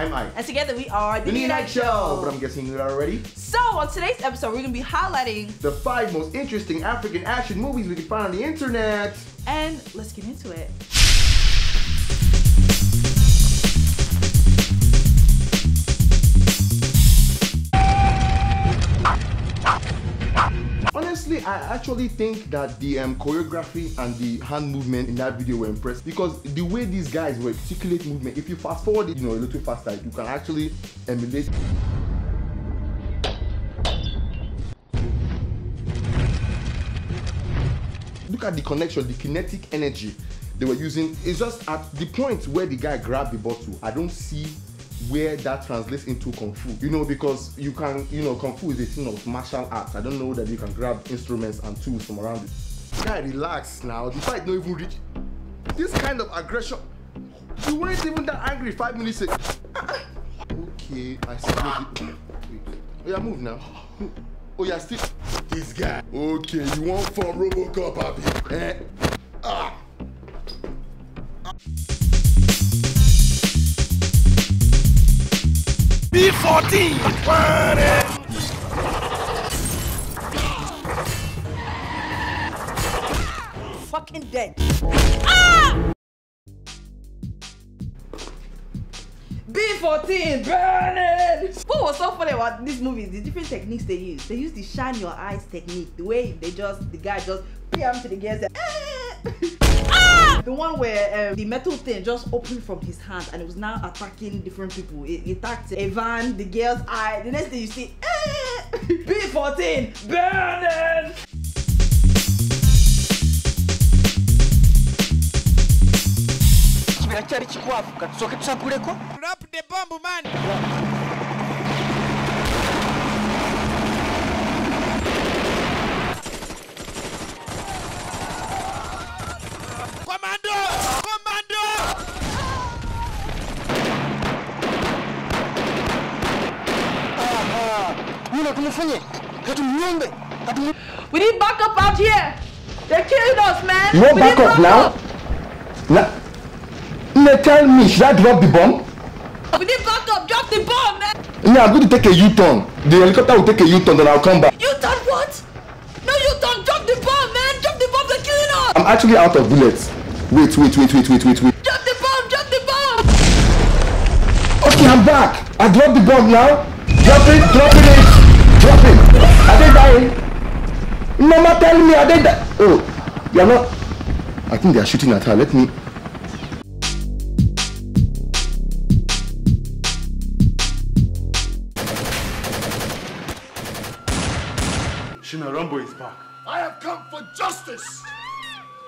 I'm Ike. And together we are The Nne and Ike Show. But I'm guessing you're already. So on today's episode, we're gonna be highlighting the five most interesting African action movies we can find on the internet. And let's get into it. Honestly, I actually think that the um, choreography and the hand movement in that video were impressive because the way these guys were articulate movement, if you fast forward it, you know, a little faster, you can actually emulate. Look at the connection, the kinetic energy they were using. It's just at the point where the guy grabbed the bottle, I don't see where that translates into kung fu. You know because you can you know kung fu is a thing of martial arts. I don't know that you can grab instruments and tools from around it. Guy relax now. The fight no even reach. This kind of aggression. You weren't even that angry five minutes ago. Okay i see. Oh yeah move now. Oh yeah still. This guy. Okay you want for robocop abi eh? Ah B14! Fucking dead. Ah! B14 burning! What was so funny about this movie is the different techniques they use. They use the shine your eyes technique. The way they just, the guy just PM to the ah! The one where um, the metal thing just opened from his hand and it was now attacking different people. It, it attacked Evan, the girl's eye. The next thing you see, B14 burning! kiracyari kikwavu katusoke tusakureko Drop the bomb, man. We need backup out here. They're killing us, man. You want We need backup now? Now, now tell me, should I drop the bomb? We need backup. Drop the bomb, man. Yeah, I'm going to take a U-turn. The helicopter will take a U-turn, then I'll come back. You done what? No, you don't. Drop the bomb, man. Drop the bomb. They're killing us. I'm actually out of bullets. Wait, wait, wait, wait, wait, wait, wait. Drop the bomb. Drop the bomb. Okay, I'm back. I dropped the bomb now. Drop it, drop it, drop dying? Mama, tell me, dying? Oh, you're not. I think they are shooting at her. Let me.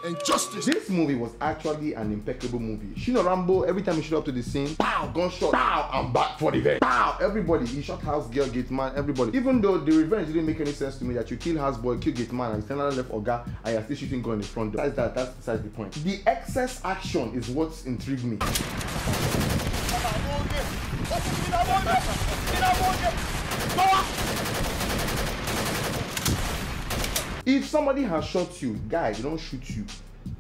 And justice. This movie was actually an impeccable movie. Shino Rambo, every time he showed up to the scene, pow, gunshot, pow, I'm back for the event. Pow, everybody. He shot House Girl, Gate Man, everybody. Even though the revenge didn't make any sense to me that you kill House Boy, kill Gate Man, and stand left Oga, and you're still shooting gun in the front door. That's that, that's besides the point. The excess action is what's intrigued me. If somebody has shot you, guy, they don't shoot you.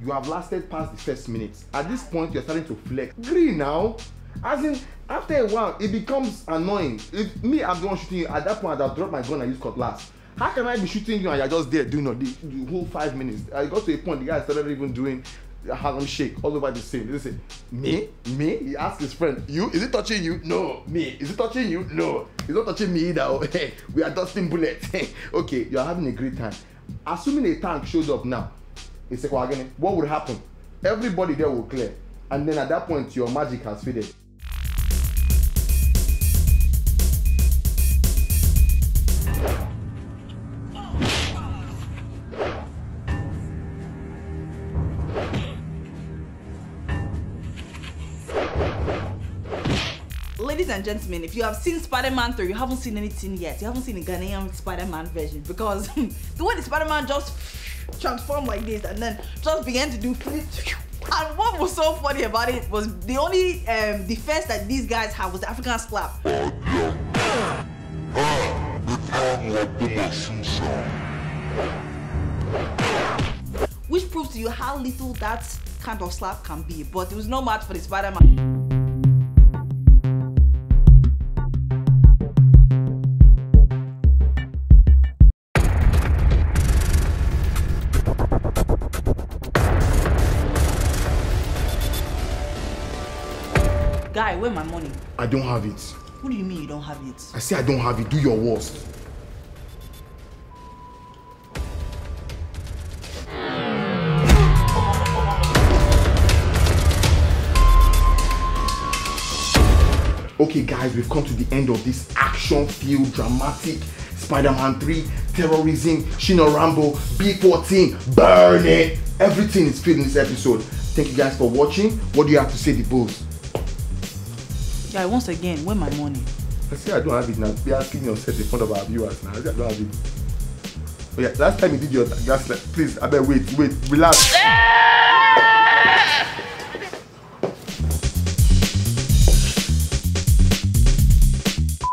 You have lasted past the first minute. At this point, you're starting to flex. Green now. As in, after a while, it becomes annoying. If me, I'm the one shooting you, at that point, I'll drop my gun and use cutlass. How can I be shooting you and you're just there doing the, the whole five minutes? I got to a point, the guy started even doing Harlem Shake all over the scene. He say, Me? Me? He asked his friend, You? Is it touching you? No. Me? Is it touching you? No. It's not touching me either. Oh, we are dusting bullets. okay, you're having a great time. Assuming a tank shows up now, it's like, what would happen? Everybody there will clear. And then at that point, your magic has faded. Ladies and gentlemen, if you have seen Spider-Man 3, you haven't seen anything yet. You haven't seen the Ghanaian Spider-Man version because the way the Spider-Man just transformed like this and then just began to do flips. And what was so funny about it was the only um, defense that these guys had was the African slap. Which proves to you how little that kind of slap can be. But it was no match for the Spider-Man. Guy, where my money? I don't have it. What do you mean you don't have it? I say I don't have it. Do your worst. Okay, guys, we've come to the end of this action-filled, dramatic Spider-Man 3 terrorism, Shina Rambo, B14, burn it. Everything is filled in this episode. Thank you guys for watching. What do you have to say, the bulls? Guy, once again, where my money? I say I don't have it now. Be asking yourself in front of our viewers now. I say I don't have it. Oh yeah, last time you did your gaslight, please, I better wait, wait, relax.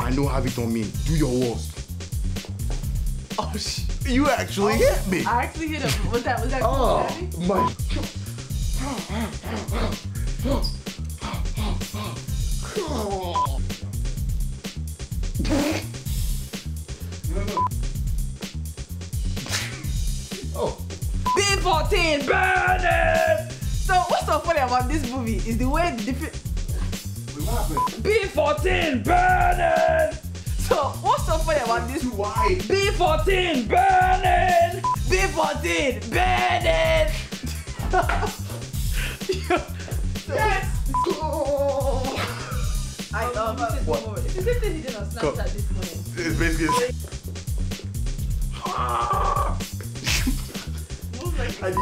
I don't have it on me. Do your worst. Oh, sh- you actually oh, hit me. I actually hit him. Was that was that Oh my. B14 burn it! So what's so funny about this movie is the way the different what happened? B14 burn it! So what's so funny about this Too wide. B14 burn it! B14 burn it! yes! I um, What? It's the same thing he did on Snapchat this morning. It's basically. I did-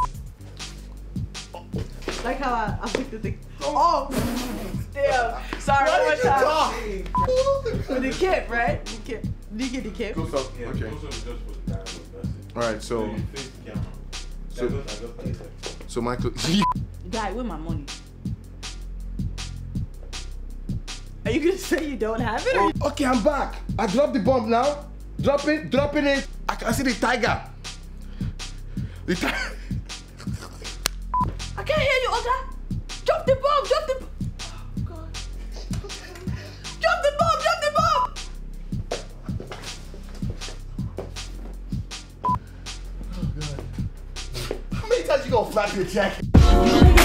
Like how I, I picked the thing. Oh! oh. Damn! Sorry, Why one more did you time. talk? With the cape, right? The cape. Did you get the cape? Close up. Okay. All right. So, So- so Michael. Guy, where my money? Are you gonna say you don't have it? Or oh, okay, I'm back. I dropped the bomb now. Dropping, dropping it. I can see the tiger. The tiger. Can't hear you, Oga. Drop the bomb. Drop the. Oh, God. Drop the bomb. Drop the bomb. Oh, God. How many times you gonna flap your check?